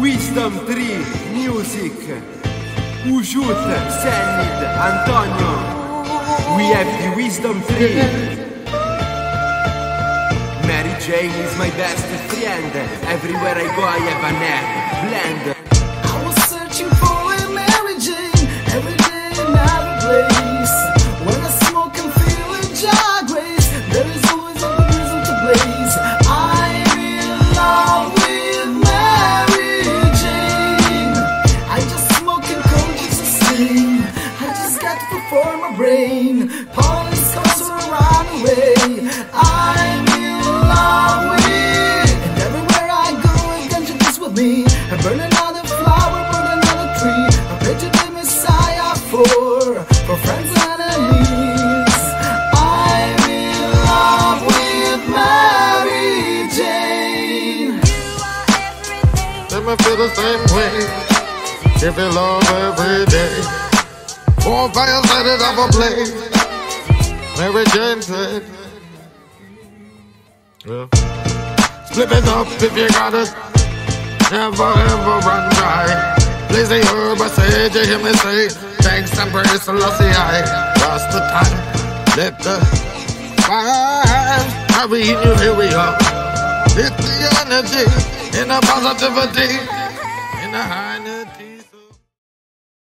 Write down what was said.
Wisdom 3 Music. Ujut, Senid, Antonio. We have the Wisdom 3 Mary Jane is my best friend. Everywhere I go I have a neck blend to perform my brain. Police comes to run away. I'm in love with, and everywhere I go, I ganja just with me. I burn another flower, burn another tree. I pray to the Messiah for, for friends and enemies. I'm in love with Mary Jane. Let me feel the same way. Give it love every day. Four fires it up a blaze. Mary Jane said. Yeah. Split it up if you got it. Never ever run dry. Please the herb, I say, you hear me say. Thanks and praise to Lusty I. The time. Let the vibes carry you, here we are. It's the energy in the positivity in the high energy.